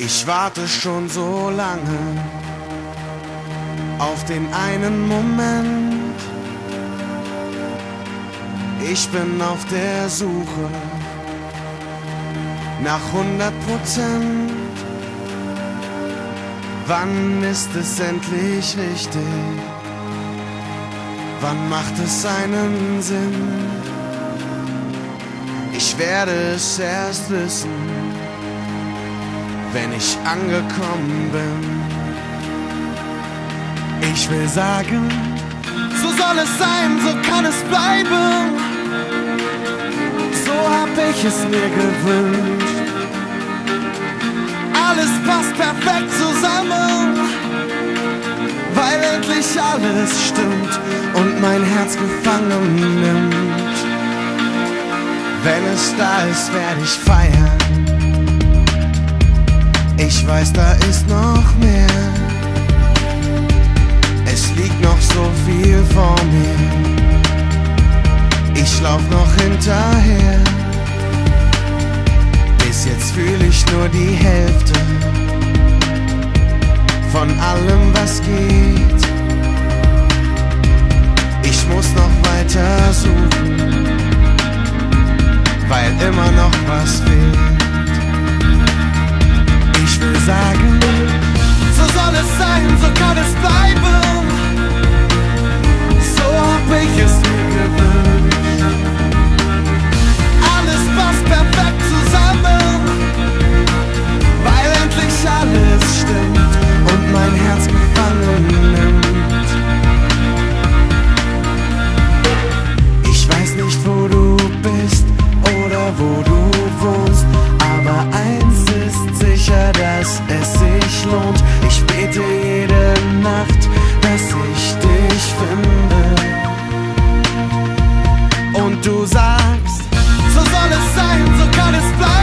Ich warte schon so lange auf den einen Moment. Ich bin auf der Suche nach 100 Prozent. Wann ist es endlich richtig? Wann macht es einen Sinn? Ich werde es erst wissen, wenn ich angekommen bin. Ich will sagen, so soll es sein, so kann es bleiben. So hab ich es mir gewünscht. Alles passt perfekt zusammen, weil endlich alles stimmt und mein Herz gefangen nimmt. Wenn es da ist, werde ich feiern. Ich weiß, da ist noch mehr. Es liegt noch so viel vor mir. Ich lauf noch hinterher. Bis jetzt fühle ich nur die Hälfte von allem, was geht. Ich muss noch weiter suchen, weil immer noch was fehlt. Ich will wohnt. Ich bete jede Nacht, dass ich dich finde. Und du sagst, so soll es sein, so kann es bleiben.